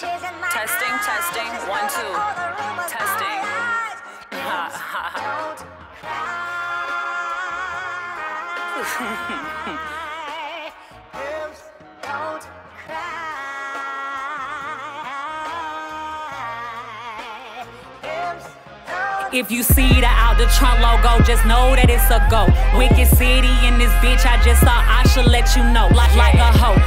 Testing, testing, one, two. Testing. If you see the out the trunk logo, just know that it's a go. Wicked city in this bitch, I just thought I should let you know. Like, like a hoe,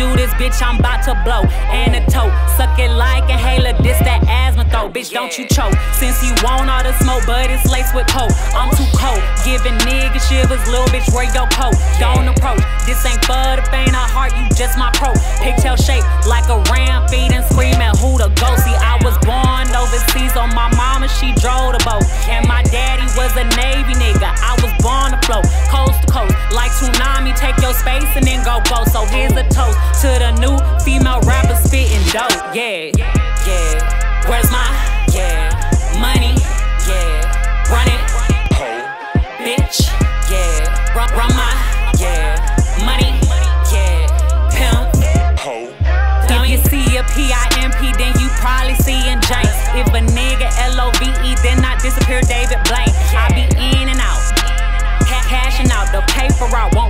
do this, bitch, I'm about to blow. And a toe, suck it like a halo, this that asthma though, bitch, don't you choke. Since you want all the smoke, but it's laced with coke. I'm too cold, giving niggas shivers, little bitch, where your coat? Don't approach, this ain't for the faint of heart, you just my pro. Pigtail shape, like a ram, feeding, screaming, who the ghost? See, I was born overseas on my mama, she drove the boat. And my daddy was a Navy nigga. I was born to float coast to coast. Like tsunami, take your space and go go. So here's a toast to the new female rapper spitting dope. Yeah, yeah. Where's my, yeah, money? Yeah, run it, bitch. Yeah, run, run my, yeah, money. Yeah, pimp. Ho. If you see a P-I-M-P, then you probably seeing James. If a nigga L-O-V-E, then I disappear David Blaine. I be in and out, ca cashing out the paper out, want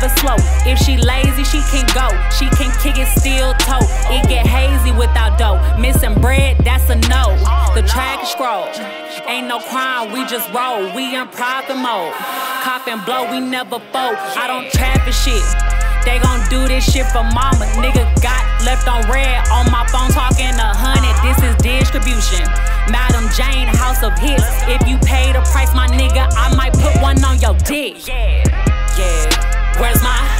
never slow. If she lazy, she can go. She can kick it, still toe. It get hazy without dough. Missing bread, that's a no. The track is scroll. Ain't no crime, we just roll. We in profit mode. Cop and blow, we never fold. I don't traffic shit. They gon' do this shit for mama. Nigga got left on red on my phone talking a hundred. This is distribution. Madam Jane, house of hits. If you pay the price, my nigga, I might put one on your dick. Yeah, yeah. Where's my,